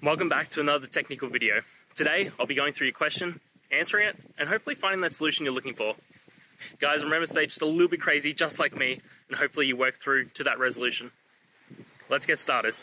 Welcome back to another technical video. Today, I'll be going through your question, answering it, and hopefully finding that solution you're looking for. Guys, remember to stay just a little bit crazy, just like me, and hopefully you work through to that resolution. Let's get started.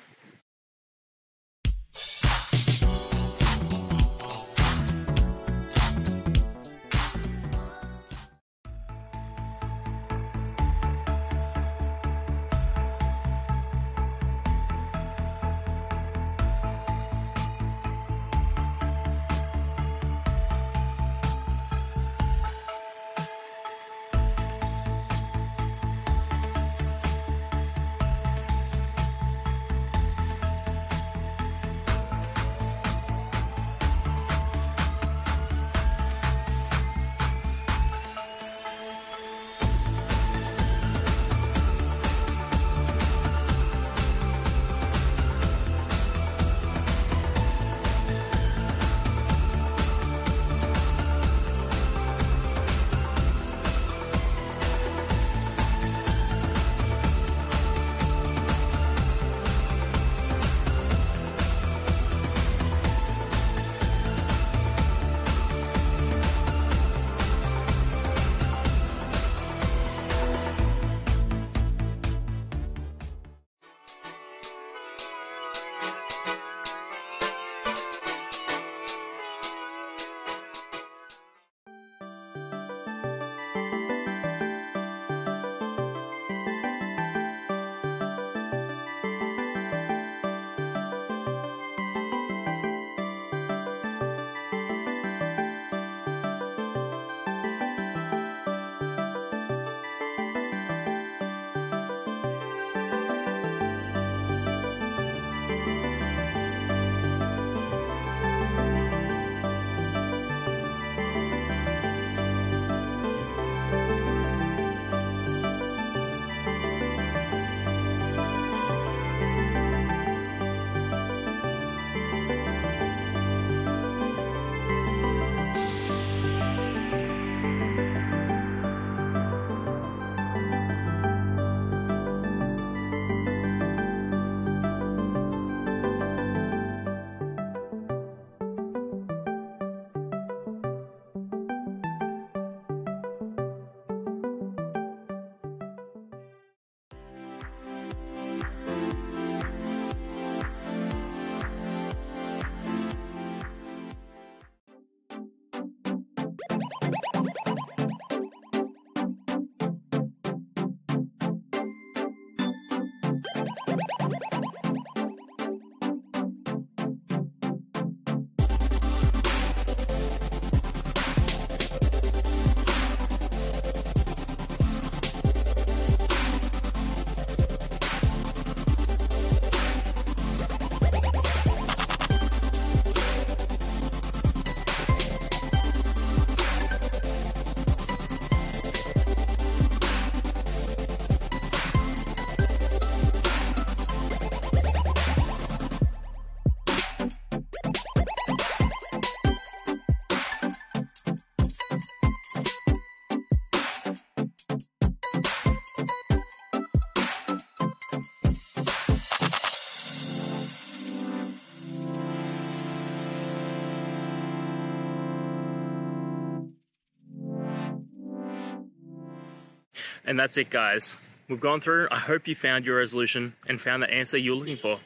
And that's it, guys. We've gone through. I hope you found your resolution and found the answer you're looking for.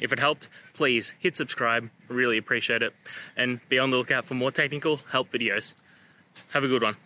If it helped, please hit subscribe. Really appreciate it. And be on the lookout for more technical help videos. Have a good one.